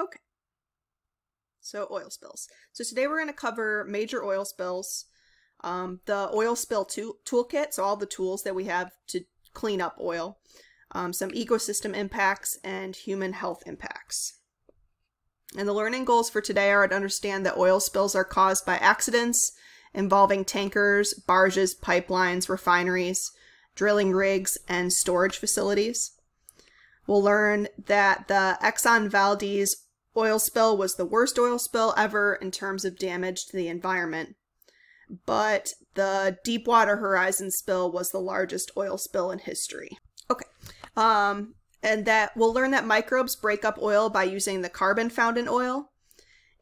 Okay. So oil spills. So today we're going to cover major oil spills, um, the oil spill tool toolkit, so all the tools that we have to clean up oil, um, some ecosystem impacts, and human health impacts. And the learning goals for today are to understand that oil spills are caused by accidents involving tankers, barges, pipelines, refineries, drilling rigs, and storage facilities. We'll learn that the Exxon Valdez oil spill was the worst oil spill ever in terms of damage to the environment, but the Deepwater Horizon spill was the largest oil spill in history. Okay, um, and that we'll learn that microbes break up oil by using the carbon found in oil,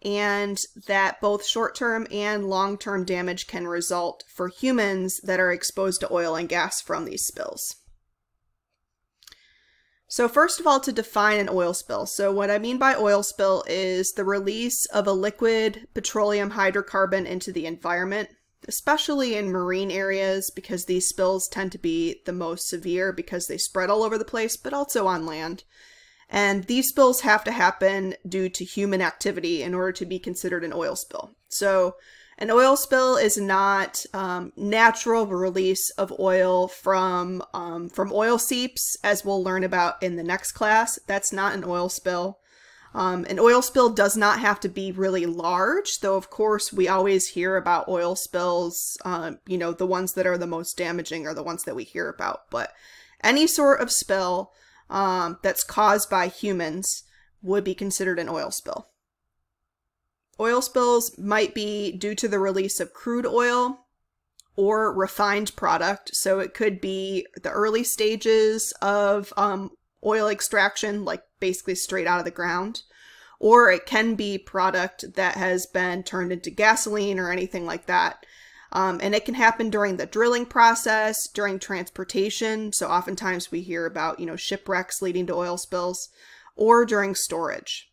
and that both short-term and long-term damage can result for humans that are exposed to oil and gas from these spills. So first of all, to define an oil spill. So what I mean by oil spill is the release of a liquid petroleum hydrocarbon into the environment, especially in marine areas because these spills tend to be the most severe because they spread all over the place, but also on land. And these spills have to happen due to human activity in order to be considered an oil spill. So an oil spill is not um, natural release of oil from um, from oil seeps, as we'll learn about in the next class. That's not an oil spill. Um, an oil spill does not have to be really large, though of course we always hear about oil spills. Um, you know, the ones that are the most damaging are the ones that we hear about. But any sort of spill um, that's caused by humans would be considered an oil spill. Oil spills might be due to the release of crude oil or refined product. So it could be the early stages of um, oil extraction, like basically straight out of the ground. Or it can be product that has been turned into gasoline or anything like that. Um, and it can happen during the drilling process, during transportation. So oftentimes we hear about, you know, shipwrecks leading to oil spills, or during storage.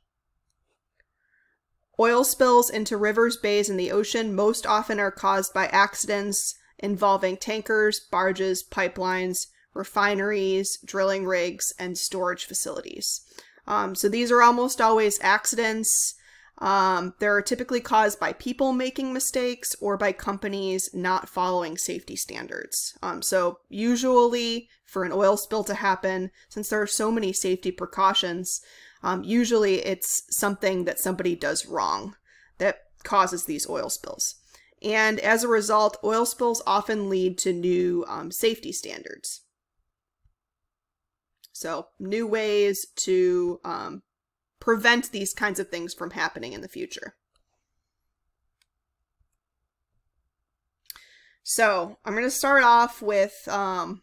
Oil spills into rivers, bays, and the ocean most often are caused by accidents involving tankers, barges, pipelines, refineries, drilling rigs, and storage facilities. Um, so these are almost always accidents. Um, they're typically caused by people making mistakes or by companies not following safety standards. Um, so usually for an oil spill to happen, since there are so many safety precautions, um, usually it's something that somebody does wrong that causes these oil spills. And as a result, oil spills often lead to new um, safety standards. So, new ways to um, prevent these kinds of things from happening in the future. So, I'm going to start off with um,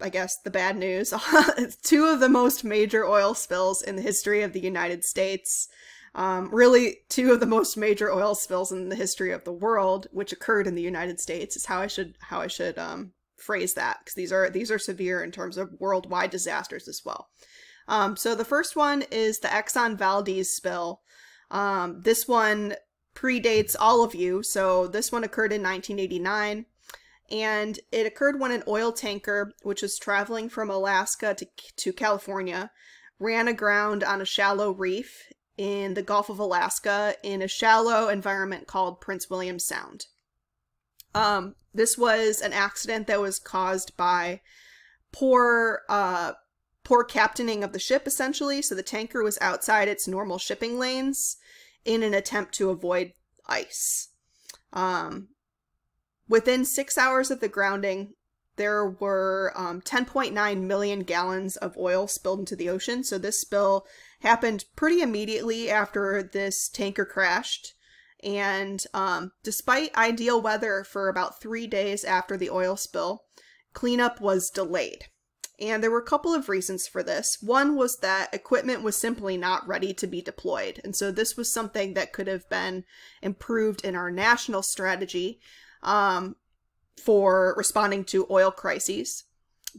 I guess, the bad news. Two of the most major oil spills in the history of the United States. Um, really, two of the most major oil spills in the history of the world, which occurred in the United States, is how I should how I should um, phrase that because these are these are severe in terms of worldwide disasters as well. Um, so the first one is the Exxon Valdez spill. Um, this one predates all of you, so this one occurred in 1989 and it occurred when an oil tanker, which was traveling from Alaska to, to California, ran aground on a shallow reef in the Gulf of Alaska in a shallow environment called Prince William Sound. Um, this was an accident that was caused by poor, uh, poor captaining of the ship, essentially. So the tanker was outside its normal shipping lanes in an attempt to avoid ice. Um, Within six hours of the grounding, there were um, 10.9 million gallons of oil spilled into the ocean. So this spill happened pretty immediately after this tanker crashed. And um, despite ideal weather for about three days after the oil spill, cleanup was delayed. And there were a couple of reasons for this. One was that equipment was simply not ready to be deployed. And so this was something that could have been improved in our national strategy um, for responding to oil crises.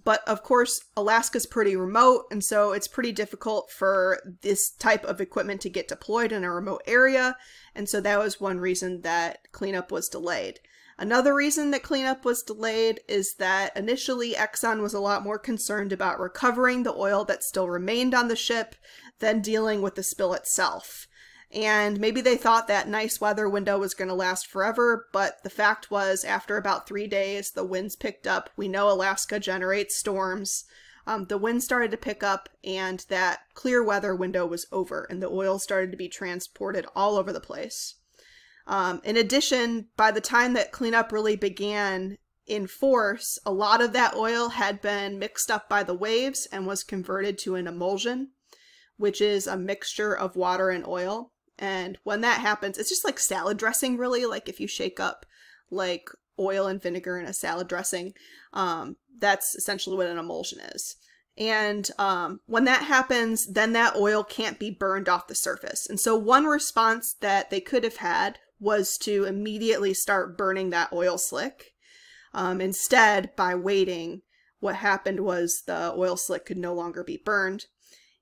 But of course, Alaska's pretty remote, and so it's pretty difficult for this type of equipment to get deployed in a remote area. And so that was one reason that cleanup was delayed. Another reason that cleanup was delayed is that initially Exxon was a lot more concerned about recovering the oil that still remained on the ship than dealing with the spill itself. And maybe they thought that nice weather window was going to last forever, but the fact was, after about three days, the winds picked up. We know Alaska generates storms. Um, the wind started to pick up, and that clear weather window was over, and the oil started to be transported all over the place. Um, in addition, by the time that cleanup really began in force, a lot of that oil had been mixed up by the waves and was converted to an emulsion, which is a mixture of water and oil. And when that happens, it's just like salad dressing, really. Like if you shake up like oil and vinegar in a salad dressing, um, that's essentially what an emulsion is. And um, when that happens, then that oil can't be burned off the surface. And so one response that they could have had was to immediately start burning that oil slick. Um, instead, by waiting, what happened was the oil slick could no longer be burned.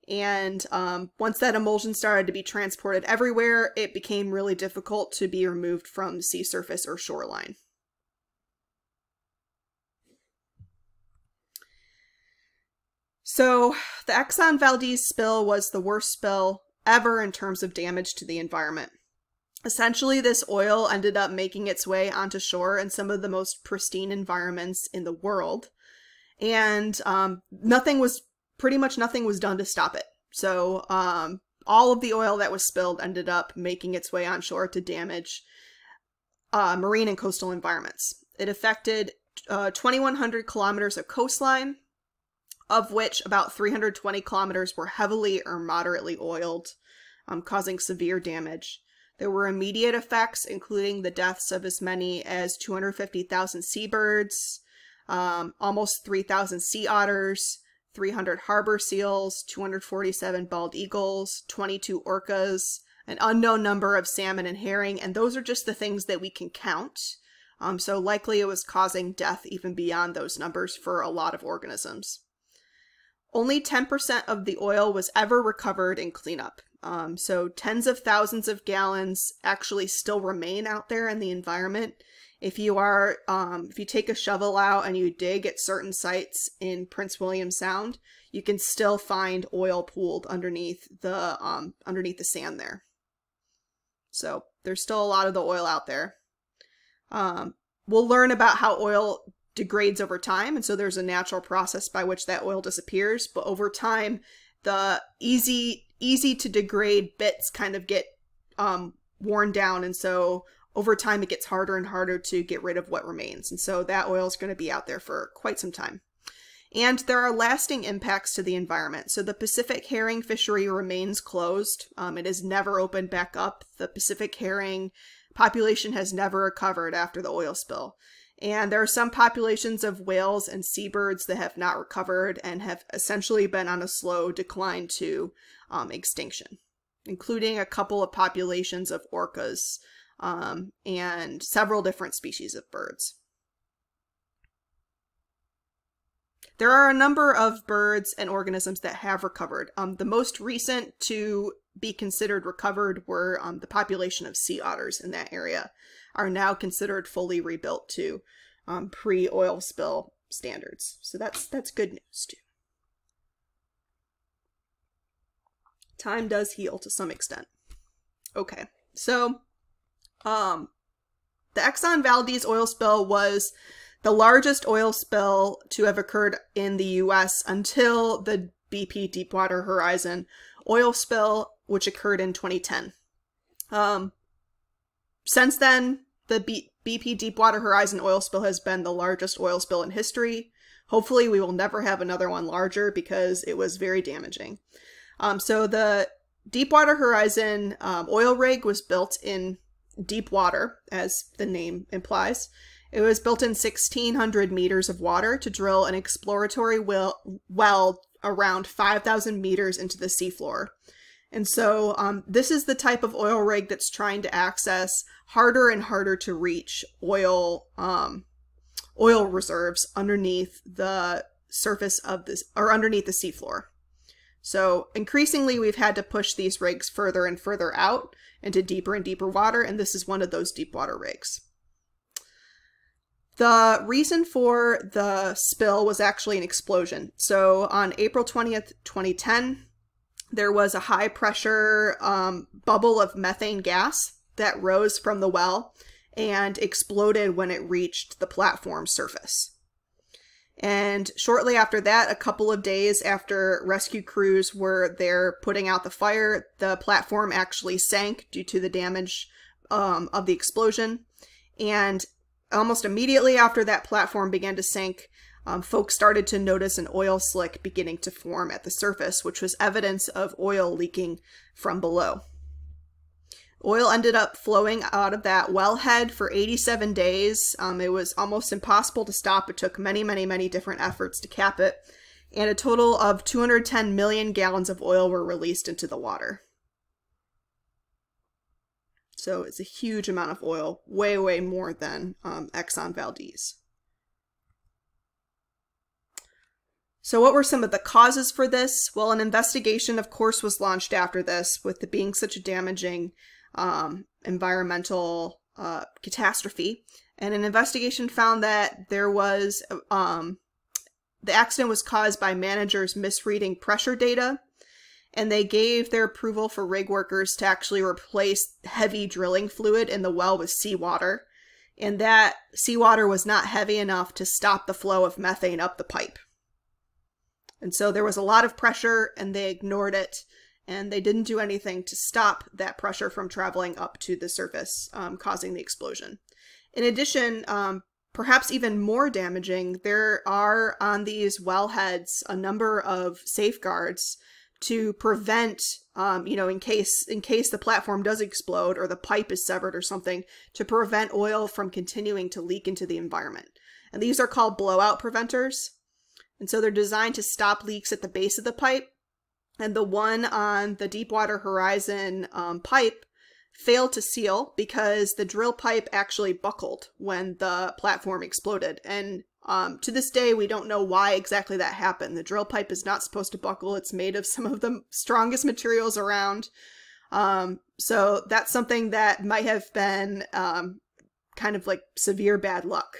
And um, once that emulsion started to be transported everywhere, it became really difficult to be removed from sea surface or shoreline. So, the Exxon Valdez spill was the worst spill ever in terms of damage to the environment. Essentially, this oil ended up making its way onto shore in some of the most pristine environments in the world. And um, nothing was, pretty much nothing was done to stop it. So um, all of the oil that was spilled ended up making its way onshore to damage uh, marine and coastal environments. It affected uh, 2,100 kilometers of coastline, of which about 320 kilometers were heavily or moderately oiled, um, causing severe damage. There were immediate effects, including the deaths of as many as 250,000 seabirds, um, almost 3,000 sea otters, 300 harbor seals, 247 bald eagles, 22 orcas, an unknown number of salmon and herring, and those are just the things that we can count. Um, so likely it was causing death even beyond those numbers for a lot of organisms. Only 10% of the oil was ever recovered in cleanup, um, so tens of thousands of gallons actually still remain out there in the environment. If you are, um, if you take a shovel out and you dig at certain sites in Prince William Sound, you can still find oil pooled underneath the um, underneath the sand there. So there's still a lot of the oil out there. Um, we'll learn about how oil degrades over time, and so there's a natural process by which that oil disappears. But over time, the easy easy to degrade bits kind of get um, worn down, and so over time it gets harder and harder to get rid of what remains. And so that oil is going to be out there for quite some time. And there are lasting impacts to the environment. So the Pacific herring fishery remains closed. Um, it has never opened back up. The Pacific herring population has never recovered after the oil spill. And there are some populations of whales and seabirds that have not recovered and have essentially been on a slow decline to um, extinction, including a couple of populations of orcas um, and several different species of birds. There are a number of birds and organisms that have recovered. Um, the most recent to be considered recovered were um, the population of sea otters in that area are now considered fully rebuilt to um, pre-oil spill standards. So that's that's good news too. Time does heal to some extent. Okay, so um, the Exxon Valdez oil spill was the largest oil spill to have occurred in the U.S. until the BP Deepwater Horizon oil spill, which occurred in 2010. Um, since then, the B BP Deepwater Horizon oil spill has been the largest oil spill in history. Hopefully, we will never have another one larger because it was very damaging. Um, so the Deepwater Horizon um, oil rig was built in deep water, as the name implies. It was built in 1,600 meters of water to drill an exploratory well, around 5,000 meters into the seafloor. And so um, this is the type of oil rig that's trying to access harder and harder to reach oil um, oil reserves underneath the surface of this or underneath the seafloor. So increasingly we've had to push these rigs further and further out into deeper and deeper water, and this is one of those deep water rigs. The reason for the spill was actually an explosion. So on April 20th, 2010, there was a high pressure um, bubble of methane gas that rose from the well and exploded when it reached the platform surface. And shortly after that, a couple of days after rescue crews were there putting out the fire, the platform actually sank due to the damage um, of the explosion. And almost immediately after that platform began to sink, um, folks started to notice an oil slick beginning to form at the surface, which was evidence of oil leaking from below. Oil ended up flowing out of that wellhead for 87 days. Um, it was almost impossible to stop. It took many, many, many different efforts to cap it. And a total of 210 million gallons of oil were released into the water. So it's a huge amount of oil, way, way more than um, Exxon Valdez. So what were some of the causes for this? Well, an investigation, of course, was launched after this, with it being such a damaging um, environmental uh, catastrophe. And an investigation found that there was, um, the accident was caused by managers misreading pressure data and they gave their approval for rig workers to actually replace heavy drilling fluid in the well with seawater. And that seawater was not heavy enough to stop the flow of methane up the pipe. And so there was a lot of pressure and they ignored it and they didn't do anything to stop that pressure from traveling up to the surface, um, causing the explosion. In addition, um, perhaps even more damaging, there are on these wellheads a number of safeguards to prevent um, you know in case in case the platform does explode or the pipe is severed or something to prevent oil from continuing to leak into the environment and these are called blowout preventers and so they're designed to stop leaks at the base of the pipe and the one on the deepwater horizon um, pipe failed to seal because the drill pipe actually buckled when the platform exploded and um, to this day, we don't know why exactly that happened. The drill pipe is not supposed to buckle. It's made of some of the strongest materials around. Um, so that's something that might have been um, kind of like severe bad luck.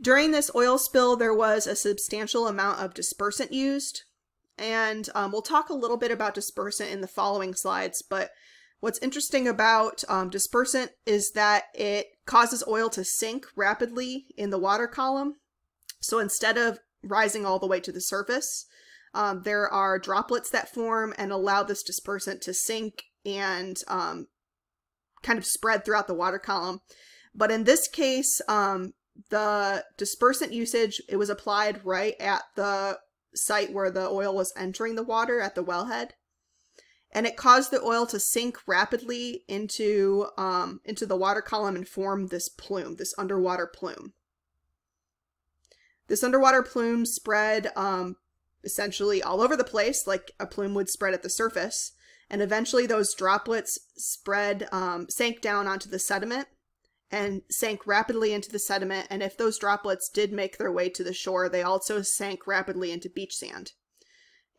During this oil spill, there was a substantial amount of dispersant used. And um, we'll talk a little bit about dispersant in the following slides, but What's interesting about um, dispersant is that it causes oil to sink rapidly in the water column. So instead of rising all the way to the surface, um, there are droplets that form and allow this dispersant to sink and um, kind of spread throughout the water column. But in this case, um, the dispersant usage, it was applied right at the site where the oil was entering the water at the wellhead. And it caused the oil to sink rapidly into um, into the water column and form this plume, this underwater plume. This underwater plume spread um, essentially all over the place, like a plume would spread at the surface, and eventually those droplets spread, um, sank down onto the sediment and sank rapidly into the sediment. And if those droplets did make their way to the shore, they also sank rapidly into beach sand.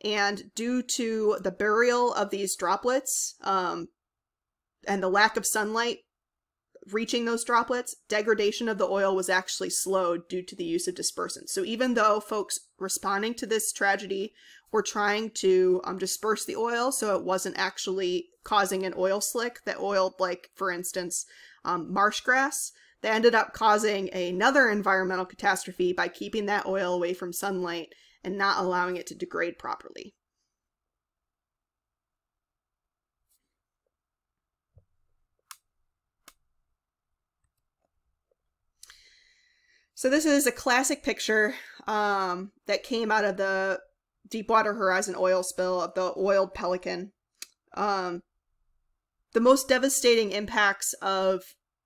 And due to the burial of these droplets um, and the lack of sunlight reaching those droplets, degradation of the oil was actually slowed due to the use of dispersants. So even though folks responding to this tragedy were trying to um, disperse the oil so it wasn't actually causing an oil slick that oiled, like, for instance, um, marsh grass, they ended up causing another environmental catastrophe by keeping that oil away from sunlight and not allowing it to degrade properly. So this is a classic picture um, that came out of the Deepwater Horizon oil spill of the oiled pelican. Um, the most devastating impacts of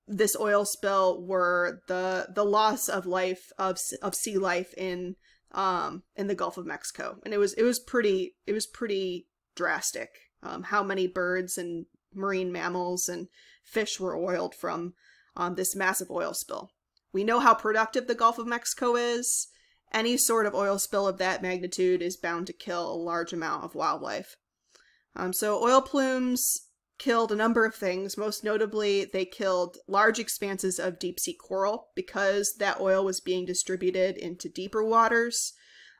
this oil spill were the the loss of life of of sea life in um, in the Gulf of Mexico, and it was it was pretty it was pretty drastic. Um, how many birds and marine mammals and fish were oiled from um, this massive oil spill. We know how productive the Gulf of Mexico is. Any sort of oil spill of that magnitude is bound to kill a large amount of wildlife. Um, so oil plumes killed a number of things. Most notably, they killed large expanses of deep sea coral because that oil was being distributed into deeper waters.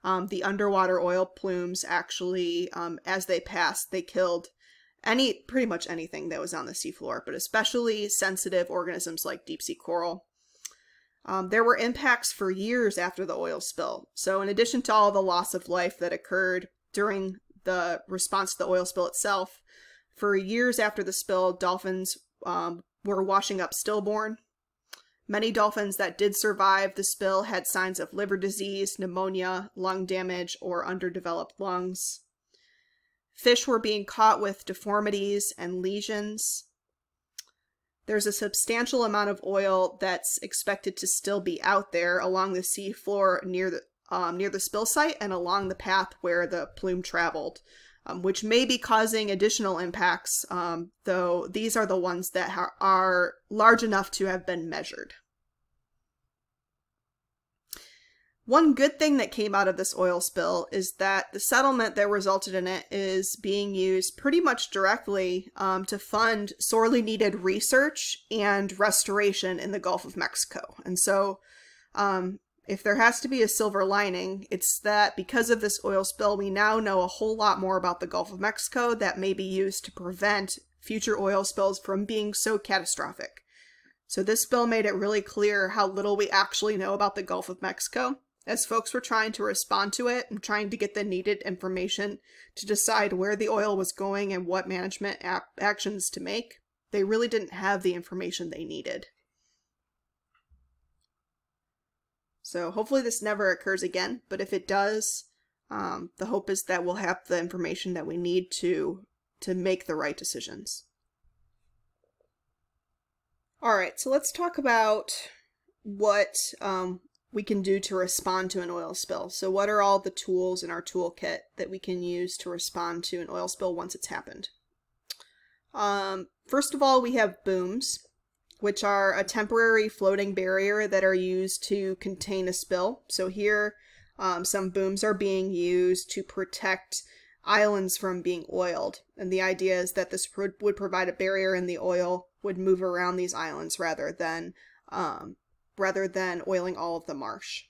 Um, the underwater oil plumes actually, um, as they passed, they killed any pretty much anything that was on the seafloor, but especially sensitive organisms like deep sea coral. Um, there were impacts for years after the oil spill. So, in addition to all the loss of life that occurred during the response to the oil spill itself, for years after the spill, dolphins um, were washing up stillborn. Many dolphins that did survive the spill had signs of liver disease, pneumonia, lung damage, or underdeveloped lungs. Fish were being caught with deformities and lesions. There's a substantial amount of oil that's expected to still be out there along the seafloor near the um, near the spill site and along the path where the plume traveled, um, which may be causing additional impacts, um, though these are the ones that are large enough to have been measured. One good thing that came out of this oil spill is that the settlement that resulted in it is being used pretty much directly um, to fund sorely needed research and restoration in the Gulf of Mexico. And so, um, if there has to be a silver lining, it's that because of this oil spill, we now know a whole lot more about the Gulf of Mexico that may be used to prevent future oil spills from being so catastrophic. So, this spill made it really clear how little we actually know about the Gulf of Mexico as folks were trying to respond to it and trying to get the needed information to decide where the oil was going and what management actions to make, they really didn't have the information they needed. So hopefully this never occurs again, but if it does, um, the hope is that we'll have the information that we need to to make the right decisions. All right, so let's talk about what um, we can do to respond to an oil spill. So what are all the tools in our toolkit that we can use to respond to an oil spill once it's happened? Um, first of all, we have booms, which are a temporary floating barrier that are used to contain a spill. So here, um, some booms are being used to protect islands from being oiled. And the idea is that this would provide a barrier and the oil would move around these islands rather than um, rather than oiling all of the marsh.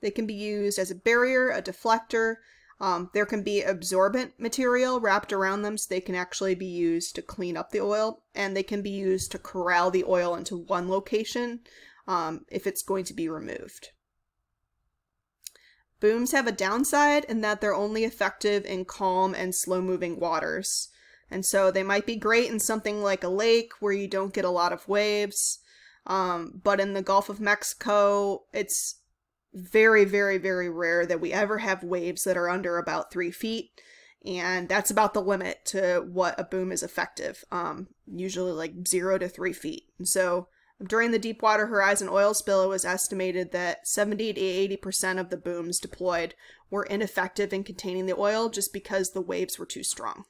They can be used as a barrier, a deflector. Um, there can be absorbent material wrapped around them so they can actually be used to clean up the oil, and they can be used to corral the oil into one location um, if it's going to be removed. Booms have a downside in that they're only effective in calm and slow moving waters. And so they might be great in something like a lake where you don't get a lot of waves, um, but in the Gulf of Mexico, it's very, very, very rare that we ever have waves that are under about three feet. And that's about the limit to what a boom is effective, um, usually like zero to three feet. And so during the Deepwater Horizon oil spill, it was estimated that 70 to 80% of the booms deployed were ineffective in containing the oil just because the waves were too strong.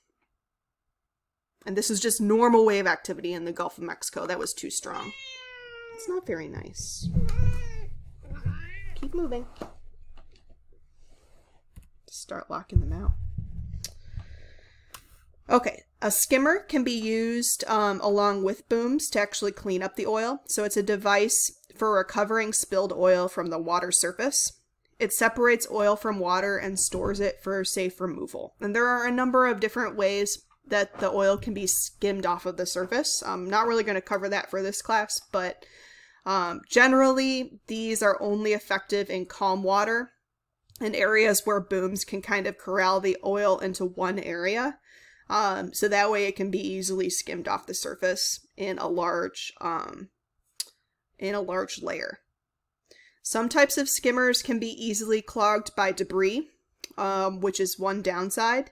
And this is just normal wave activity in the Gulf of Mexico that was too strong. It's not very nice. Keep moving. Start locking them out. Okay, a skimmer can be used um, along with booms to actually clean up the oil. So it's a device for recovering spilled oil from the water surface. It separates oil from water and stores it for safe removal. And there are a number of different ways that the oil can be skimmed off of the surface. I'm not really going to cover that for this class, but um, generally, these are only effective in calm water in areas where booms can kind of corral the oil into one area. Um, so that way it can be easily skimmed off the surface in a large um, in a large layer. Some types of skimmers can be easily clogged by debris, um, which is one downside.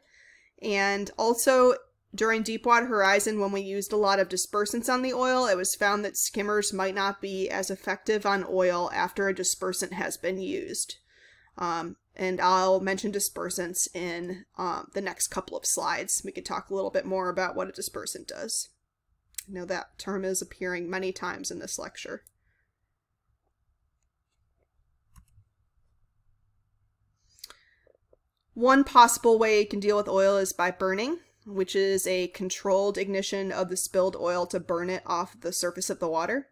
And also, during Deepwater Horizon, when we used a lot of dispersants on the oil, it was found that skimmers might not be as effective on oil after a dispersant has been used. Um, and I'll mention dispersants in um, the next couple of slides. We could talk a little bit more about what a dispersant does. I know that term is appearing many times in this lecture. One possible way you can deal with oil is by burning. Which is a controlled ignition of the spilled oil to burn it off the surface of the water.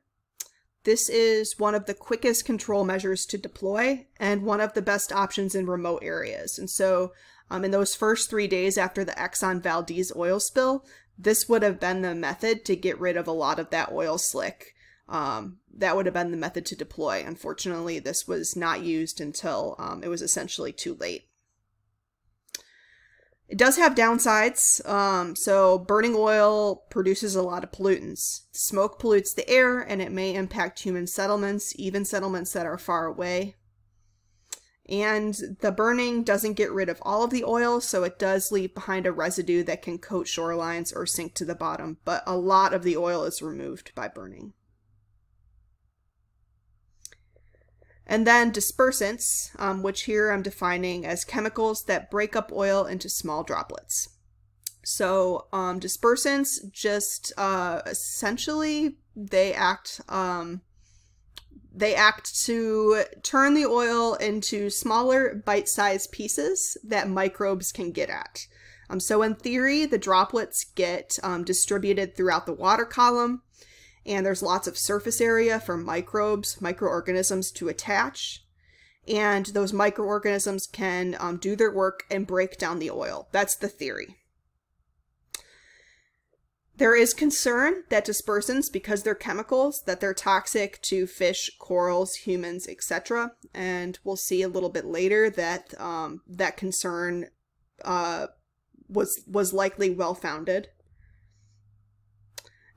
This is one of the quickest control measures to deploy and one of the best options in remote areas. And so, um, in those first three days after the Exxon Valdez oil spill, this would have been the method to get rid of a lot of that oil slick. Um, that would have been the method to deploy. Unfortunately, this was not used until um, it was essentially too late. It does have downsides. Um, so burning oil produces a lot of pollutants. Smoke pollutes the air and it may impact human settlements, even settlements that are far away. And the burning doesn't get rid of all of the oil, so it does leave behind a residue that can coat shorelines or sink to the bottom, but a lot of the oil is removed by burning. And then dispersants, um, which here I'm defining as chemicals that break up oil into small droplets. So um, dispersants just uh, essentially they act um, they act to turn the oil into smaller bite-sized pieces that microbes can get at. Um, so in theory, the droplets get um, distributed throughout the water column, and there's lots of surface area for microbes, microorganisms to attach. And those microorganisms can um, do their work and break down the oil. That's the theory. There is concern that dispersants, because they're chemicals, that they're toxic to fish, corals, humans, etc. And we'll see a little bit later that um, that concern uh, was was likely well founded.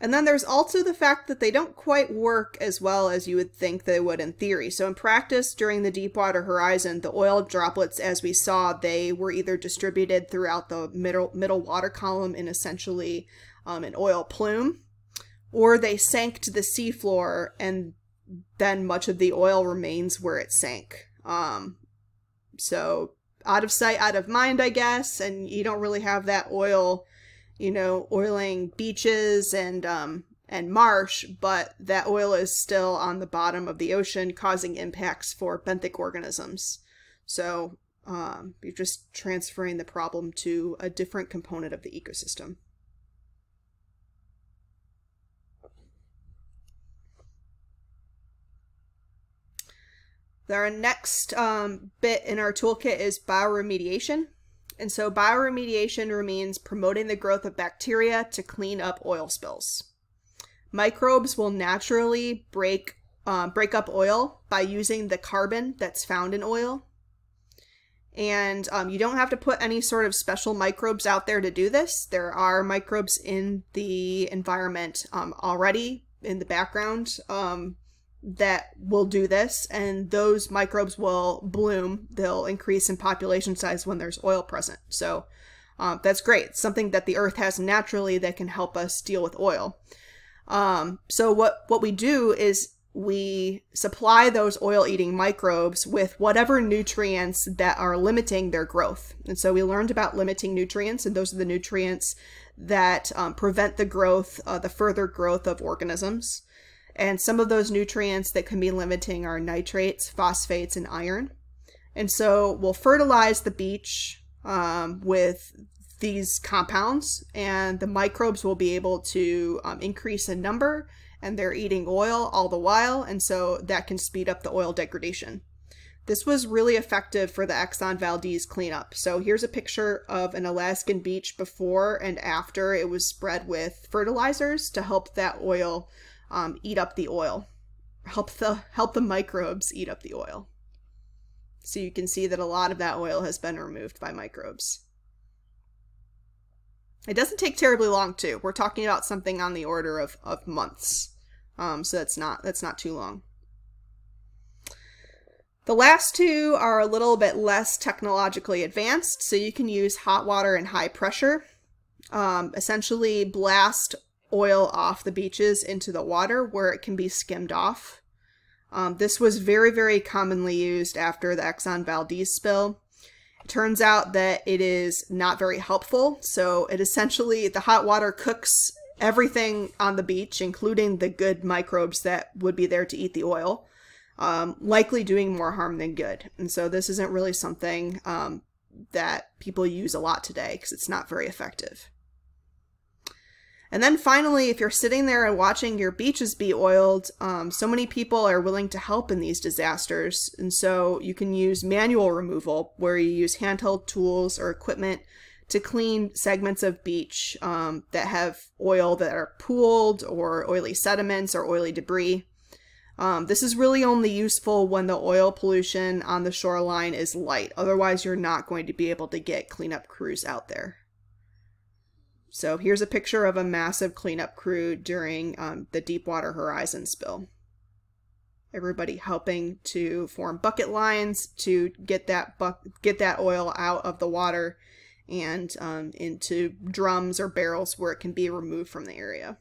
And then there's also the fact that they don't quite work as well as you would think they would in theory. So in practice, during the Deepwater Horizon, the oil droplets, as we saw, they were either distributed throughout the middle, middle water column in essentially um, an oil plume, or they sank to the seafloor and then much of the oil remains where it sank. Um, so out of sight, out of mind, I guess, and you don't really have that oil you know, oiling beaches and um, and marsh, but that oil is still on the bottom of the ocean, causing impacts for benthic organisms. So um, you're just transferring the problem to a different component of the ecosystem. Our next um, bit in our toolkit is bioremediation. And so bioremediation means promoting the growth of bacteria to clean up oil spills. Microbes will naturally break uh, break up oil by using the carbon that's found in oil. And um, you don't have to put any sort of special microbes out there to do this. There are microbes in the environment um, already in the background. Um, that will do this, and those microbes will bloom. They'll increase in population size when there's oil present. So um, that's great. something that the earth has naturally that can help us deal with oil. Um, so what, what we do is we supply those oil-eating microbes with whatever nutrients that are limiting their growth. And so we learned about limiting nutrients, and those are the nutrients that um, prevent the growth, uh, the further growth of organisms. And some of those nutrients that can be limiting are nitrates, phosphates, and iron. And so we'll fertilize the beach um, with these compounds, and the microbes will be able to um, increase in number, and they're eating oil all the while, and so that can speed up the oil degradation. This was really effective for the Exxon Valdez cleanup. So here's a picture of an Alaskan beach before and after it was spread with fertilizers to help that oil um, eat up the oil. Help the help the microbes eat up the oil. So you can see that a lot of that oil has been removed by microbes. It doesn't take terribly long too. We're talking about something on the order of, of months. Um, so that's not that's not too long. The last two are a little bit less technologically advanced, so you can use hot water and high pressure. Um, essentially blast oil off the beaches into the water where it can be skimmed off. Um, this was very, very commonly used after the Exxon Valdez spill. It turns out that it is not very helpful, so it essentially, the hot water cooks everything on the beach, including the good microbes that would be there to eat the oil, um, likely doing more harm than good. And so this isn't really something um, that people use a lot today because it's not very effective. And then finally, if you're sitting there and watching your beaches be oiled, um, so many people are willing to help in these disasters. And so you can use manual removal, where you use handheld tools or equipment to clean segments of beach um, that have oil that are pooled or oily sediments or oily debris. Um, this is really only useful when the oil pollution on the shoreline is light. Otherwise, you're not going to be able to get cleanup crews out there. So here's a picture of a massive cleanup crew during um, the Deepwater Horizon spill. Everybody helping to form bucket lines to get that get that oil out of the water and um, into drums or barrels where it can be removed from the area.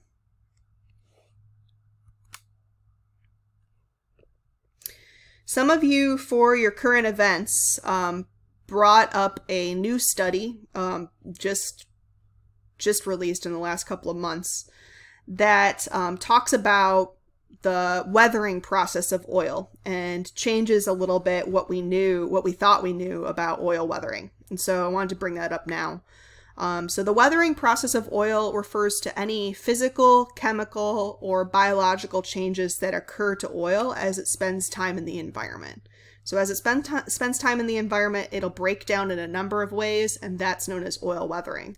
Some of you, for your current events, um, brought up a new study um, just just released in the last couple of months that um, talks about the weathering process of oil and changes a little bit what we knew, what we thought we knew about oil weathering. And so I wanted to bring that up now. Um, so the weathering process of oil refers to any physical, chemical, or biological changes that occur to oil as it spends time in the environment. So as it spend spends time in the environment, it'll break down in a number of ways, and that's known as oil weathering.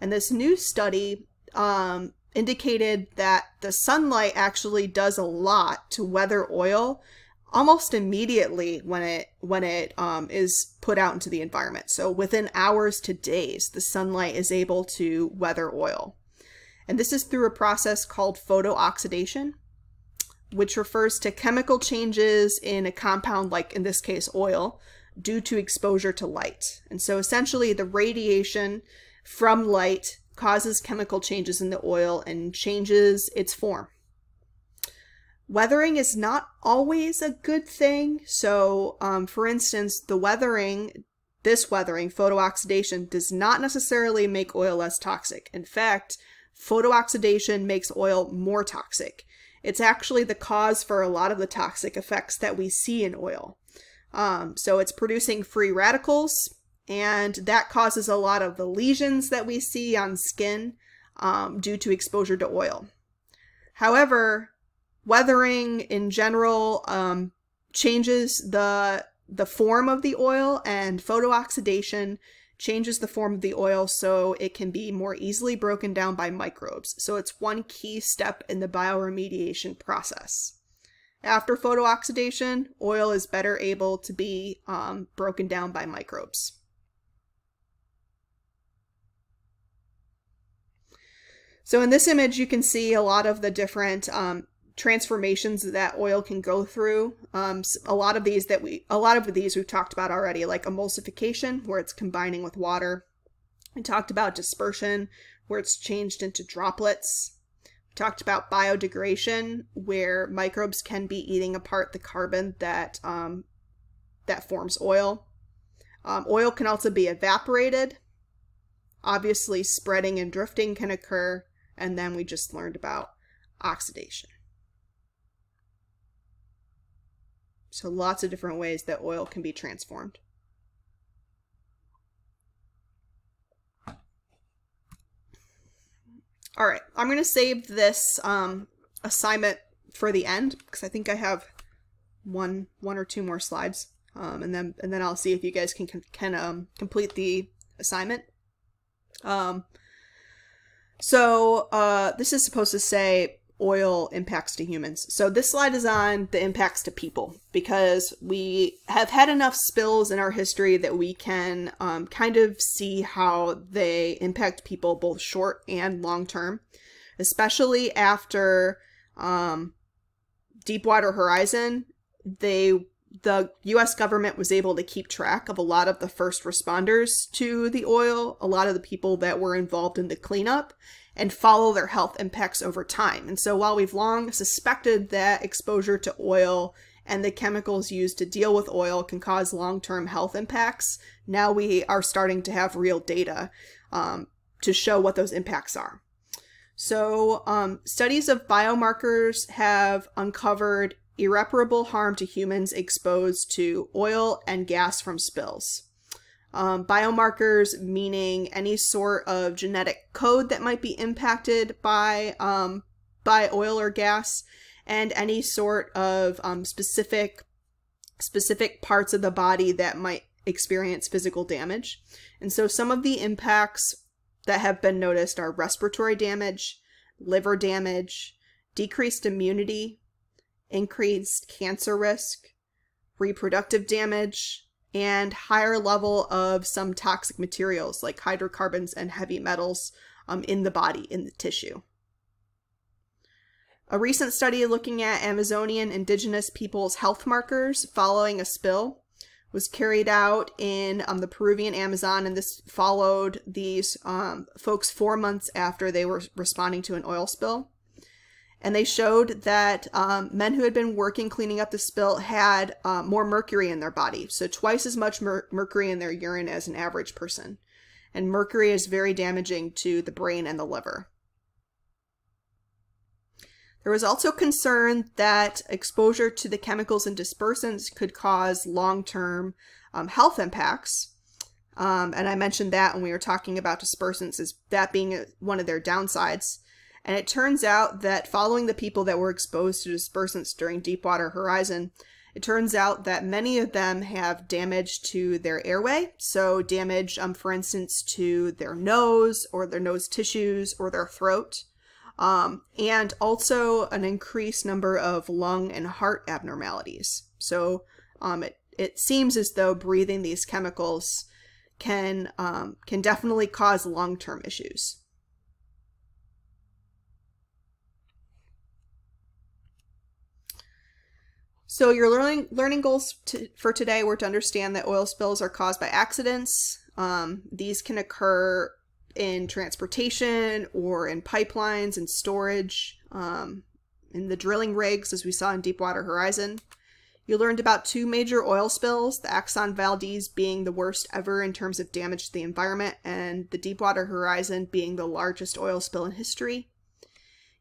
And this new study um, indicated that the sunlight actually does a lot to weather oil almost immediately when it when it um, is put out into the environment. So within hours to days, the sunlight is able to weather oil. And this is through a process called photooxidation, which refers to chemical changes in a compound like in this case oil due to exposure to light. And so essentially the radiation from light causes chemical changes in the oil and changes its form. Weathering is not always a good thing. So, um, for instance, the weathering, this weathering, photooxidation, does not necessarily make oil less toxic. In fact, photooxidation makes oil more toxic. It's actually the cause for a lot of the toxic effects that we see in oil. Um, so it's producing free radicals, and that causes a lot of the lesions that we see on skin um, due to exposure to oil. However, weathering in general um, changes the the form of the oil and photooxidation changes the form of the oil so it can be more easily broken down by microbes. So it's one key step in the bioremediation process. After photooxidation, oil is better able to be um, broken down by microbes. So in this image, you can see a lot of the different um, transformations that oil can go through. Um, a lot of these that we, a lot of these we've talked about already, like emulsification, where it's combining with water. We talked about dispersion, where it's changed into droplets. We talked about biodegradation, where microbes can be eating apart the carbon that um, that forms oil. Um, oil can also be evaporated. Obviously, spreading and drifting can occur and then we just learned about oxidation. So lots of different ways that oil can be transformed. All right, I'm going to save this um, assignment for the end because I think I have one one or two more slides, um, and then and then I'll see if you guys can can, um, complete the assignment. Um, so uh, this is supposed to say oil impacts to humans. So this slide is on the impacts to people because we have had enough spills in our history that we can um, kind of see how they impact people both short and long term, especially after um, Deepwater Horizon. They the US government was able to keep track of a lot of the first responders to the oil, a lot of the people that were involved in the cleanup, and follow their health impacts over time. And so while we've long suspected that exposure to oil and the chemicals used to deal with oil can cause long-term health impacts, now we are starting to have real data um, to show what those impacts are. So um, studies of biomarkers have uncovered irreparable harm to humans exposed to oil and gas from spills. Um, biomarkers meaning any sort of genetic code that might be impacted by um, by oil or gas, and any sort of um, specific specific parts of the body that might experience physical damage. And so some of the impacts that have been noticed are respiratory damage, liver damage, decreased immunity, increased cancer risk, reproductive damage, and higher level of some toxic materials like hydrocarbons and heavy metals um, in the body, in the tissue. A recent study looking at Amazonian indigenous people's health markers following a spill was carried out in um, the Peruvian Amazon, and this followed these um, folks four months after they were responding to an oil spill. And they showed that um, men who had been working cleaning up the spill had uh, more mercury in their body, so twice as much mer mercury in their urine as an average person. And mercury is very damaging to the brain and the liver. There was also concern that exposure to the chemicals and dispersants could cause long-term um, health impacts. Um, and I mentioned that when we were talking about dispersants as that being one of their downsides. And it turns out that following the people that were exposed to dispersants during Deepwater Horizon, it turns out that many of them have damage to their airway. So damage, um, for instance, to their nose or their nose tissues or their throat um, and also an increased number of lung and heart abnormalities. So um, it, it seems as though breathing these chemicals can, um, can definitely cause long-term issues. So your learning learning goals to, for today were to understand that oil spills are caused by accidents. Um, these can occur in transportation or in pipelines and storage, um, in the drilling rigs, as we saw in Deepwater Horizon. You learned about two major oil spills, the Exxon Valdez being the worst ever in terms of damage to the environment, and the Deepwater Horizon being the largest oil spill in history.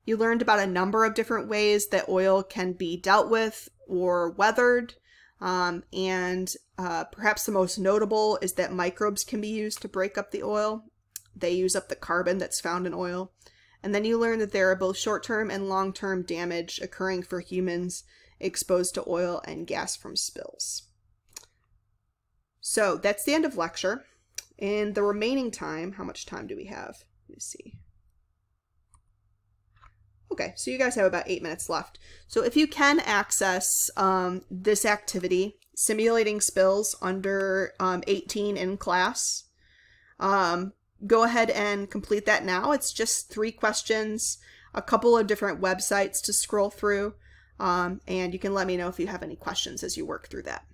You learned about a number of different ways that oil can be dealt with or weathered, um, and uh, perhaps the most notable is that microbes can be used to break up the oil, they use up the carbon that's found in oil. And then you learn that there are both short-term and long-term damage occurring for humans exposed to oil and gas from spills. So that's the end of lecture. In the remaining time, how much time do we have? Let me see. Okay, so you guys have about eight minutes left. So if you can access um, this activity, simulating spills under um, 18 in class, um, go ahead and complete that now. It's just three questions, a couple of different websites to scroll through, um, and you can let me know if you have any questions as you work through that.